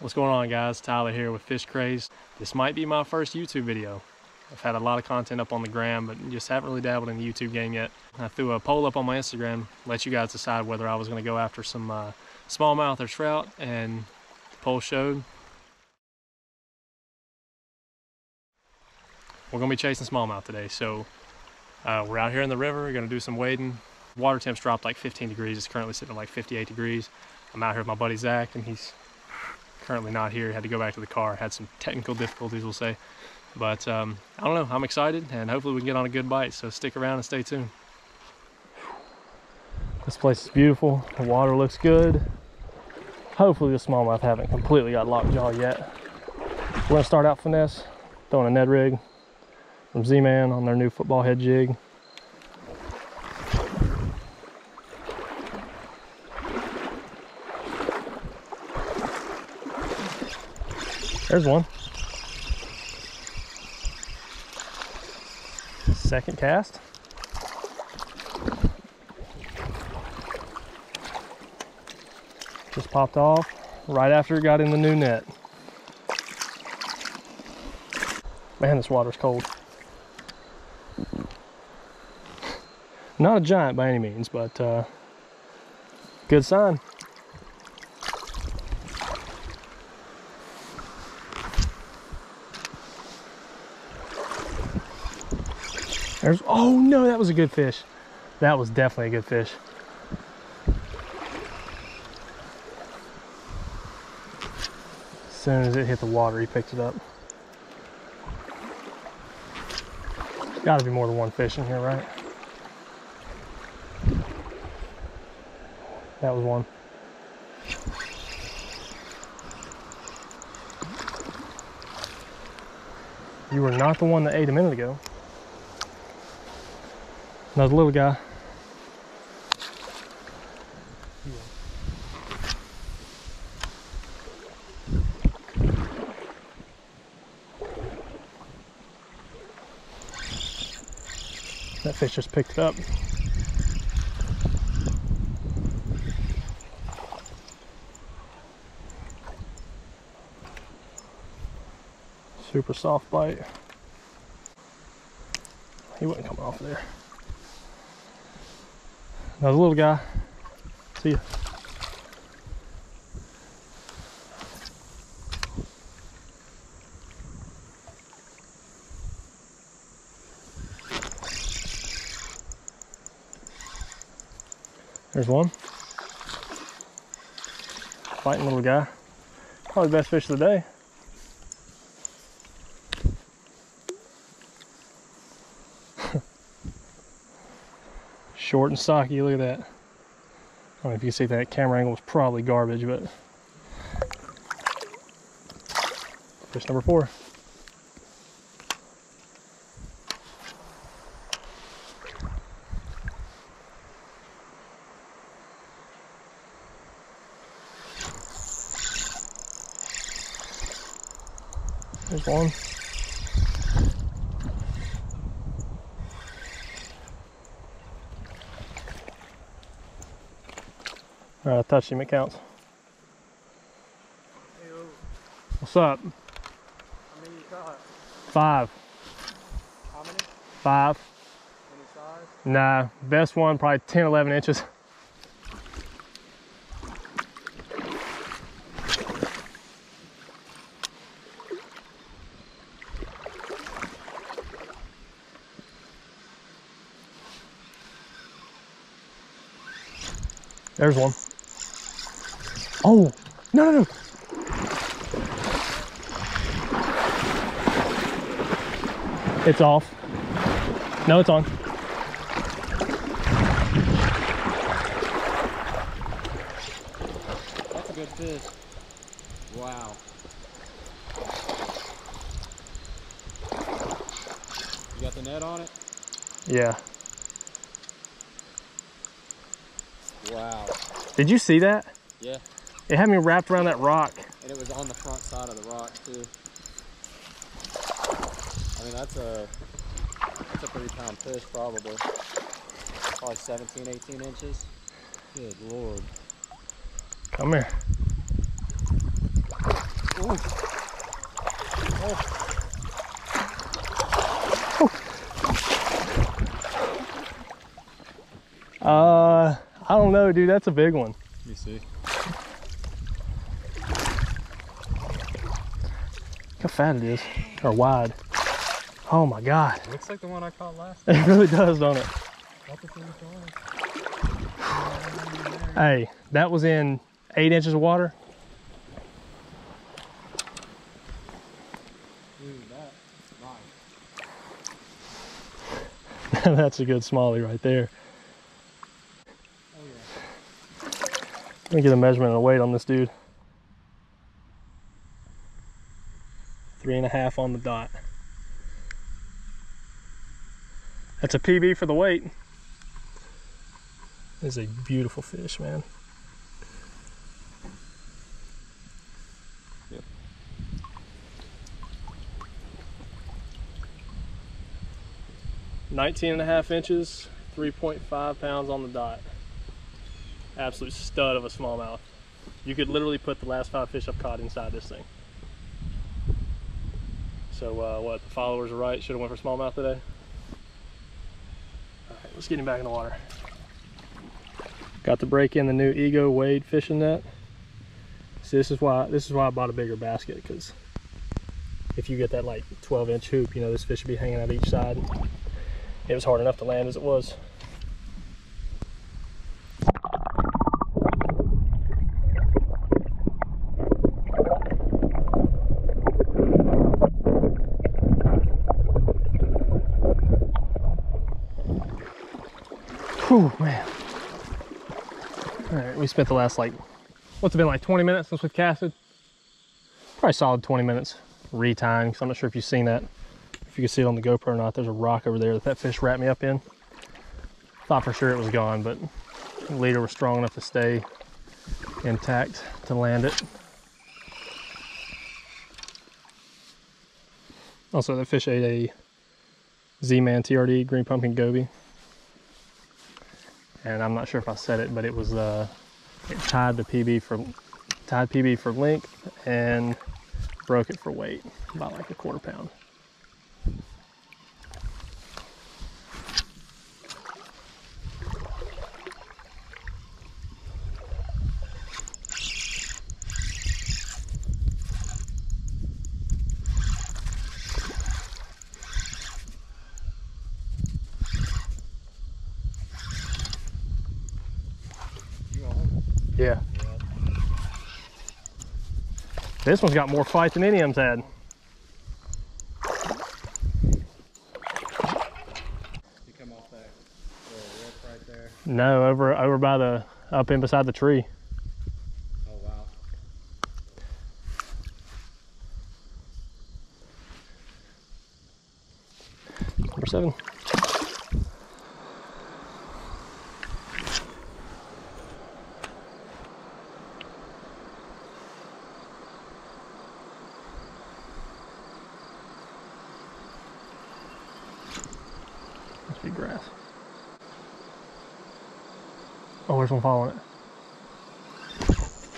What's going on guys? Tyler here with FishKrazed. This might be my first YouTube video. I've had a lot of content up on the gram, but just haven't really dabbled in the YouTube game yet. I threw a poll up on my Instagram, let you guys decide whether I was gonna go after some uh, smallmouth or trout, and the poll showed. We're gonna be chasing smallmouth today, so uh, we're out here in the river, we're gonna do some wading. Water temps dropped like 15 degrees, it's currently sitting at like 58 degrees. I'm out here with my buddy Zach, and he's currently not here. Had to go back to the car. Had some technical difficulties, we'll say. But um, I don't know. I'm excited, and hopefully we can get on a good bite. So stick around and stay tuned. This place is beautiful. The water looks good. Hopefully the smallmouth haven't completely got lockjaw yet. We're gonna start out finesse, throwing a Ned rig from Z-Man on their new football head jig. There's one. Second cast. Just popped off right after it got in the new net. Man, this water's cold. Not a giant by any means, but uh, good sign. There's, oh no, that was a good fish. That was definitely a good fish. As soon as it hit the water, he picked it up. Gotta be more than one fish in here, right? That was one. You were not the one that ate a minute ago. Another little guy. That fish just picked it up. Super soft bite. He wasn't coming off there. Another little guy. See ya. There's one. Fighting little guy. Probably the best fish of the day. Short and stocky. Look at that. I don't know if you see that camera angle was probably garbage, but fish number four. There's one. Uh, All right, I touched him, it counts. What's up? Five. How many? Five. Any size? Nah, best one probably 10, 11 inches. There's one. Oh, no, no, no. It's off. No, it's on. That's a good fish. Wow. You got the net on it? Yeah. Wow. Did you see that? Yeah. It had me wrapped around that rock. And it was on the front side of the rock too. I mean that's a that's a 30 pound fish probably. Probably 17, 18 inches. Good lord. Come here. Uh, I don't know, dude. That's a big one. Let me see. How fat it is, or wide. Oh my God. It Looks like the one I caught last It really does, don't it? About the same size. Hey, that was in eight inches of water. Dude, that, nice. That's a good smallie right there. Oh yeah. Let me get a measurement of weight on this dude. Three and a half on the dot. That's a PB for the weight. This is a beautiful fish, man. Yep. Nineteen and a half inches, 3.5 pounds on the dot. Absolute stud of a smallmouth. You could literally put the last five fish I've caught inside this thing. So uh, what, the followers are right, should have went for smallmouth today? All right, let's get him back in the water. Got to break in the new Ego Wade fishing net. See, this is why this is why I bought a bigger basket because if you get that like 12 inch hoop, you know this fish would be hanging out each side. It was hard enough to land as it was. Whew, man. All right, we spent the last like, what's it been like 20 minutes since we've casted? Probably solid 20 minutes retying, because I'm not sure if you've seen that. If you can see it on the GoPro or not, there's a rock over there that that fish wrapped me up in. Thought for sure it was gone, but leader was strong enough to stay intact to land it. Also, that fish ate a Z-Man TRD green pumpkin goby and I'm not sure if I said it, but it was uh, it tied the PB for tied PB for length and broke it for weight, about like a quarter pound. You on? Yeah. Yeah. This one's got more fight than any of them's had. No, over over by the up in beside the tree. Oh wow. Number seven. One following it.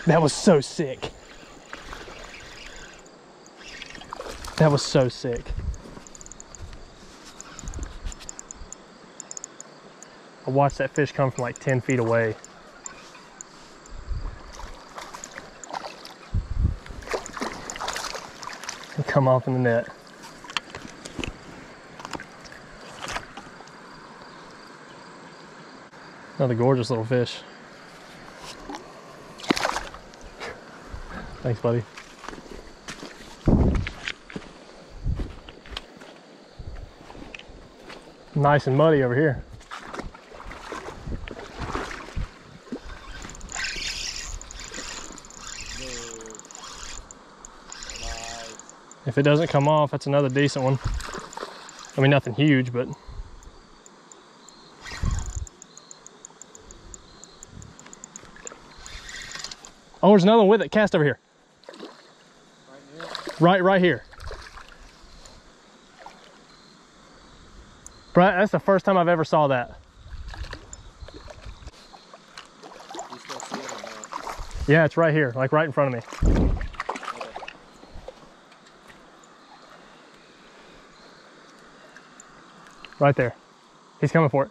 That was so sick. That was so sick. I watched that fish come from like 10 feet away. And come off in the net. Another gorgeous little fish. Thanks, buddy. Nice and muddy over here. If it doesn't come off, that's another decent one. I mean, nothing huge, but Oh, there's another one with it. Cast over here. Right, right, right here. Brett, that's the first time I've ever saw that. Yeah, it's right here, like right in front of me. right there. He's coming for it.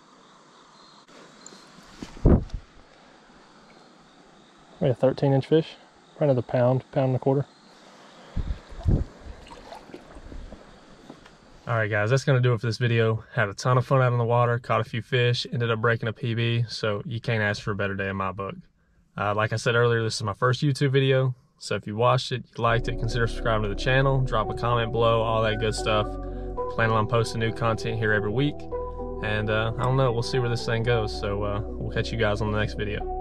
Maybe a 13 inch fish. Probably another pound, pound and a quarter. All right, guys, that's gonna do it for this video. Had a ton of fun out on the water, caught a few fish, ended up breaking a PB, so you can't ask for a better day in my book. Uh, like I said earlier, this is my first YouTube video, so if you watched it, you liked it, consider subscribing to the channel, drop a comment below, all that good stuff. Planning on posting new content here every week, and uh, I don't know, we'll see where this thing goes, so uh, we'll catch you guys on the next video.